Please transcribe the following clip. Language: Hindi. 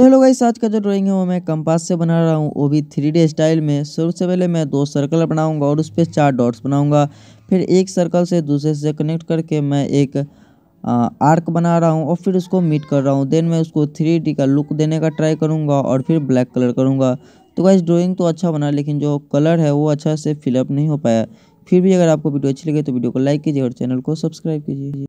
तो हेलो गाइस, आज का जो ड्राइंग है वो मैं कंपास से बना रहा हूँ। वो भी थ्री डी स्टाइल में। सबसे पहले मैं दो सर्कल बनाऊँगा और उस पर चार डॉट्स बनाऊँगा। फिर एक सर्कल से दूसरे से कनेक्ट करके मैं एक आर्क बना रहा हूँ और फिर उसको मीट कर रहा हूँ। देन मैं उसको थ्री डी का लुक देने का ट्राई करूँगा और फिर ब्लैक कलर करूँगा। तो गाइस ड्राइंग तो अच्छा बना, लेकिन जो कलर है वो अच्छा से फिलअप नहीं हो पाया। फिर भी अगर आपको वीडियो अच्छी लगे तो वीडियो को लाइक कीजिए और चैनल को सब्सक्राइब कीजिए।